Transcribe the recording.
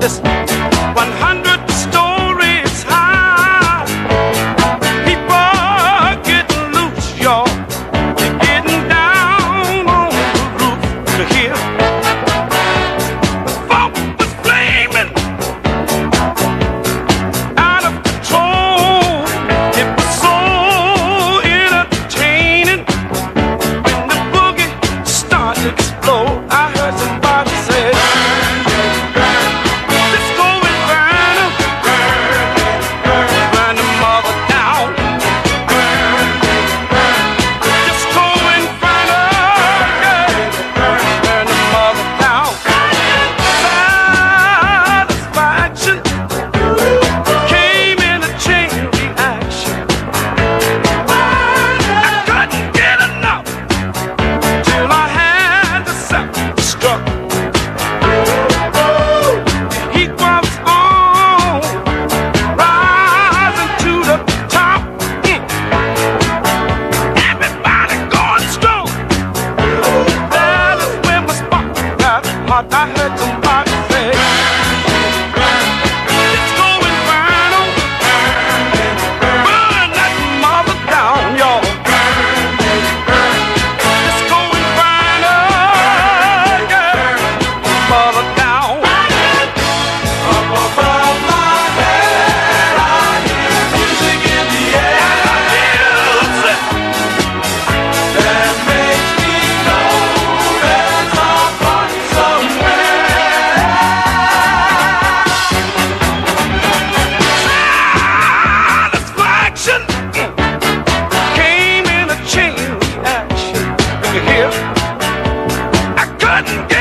this 100 out. I heard some Yeah.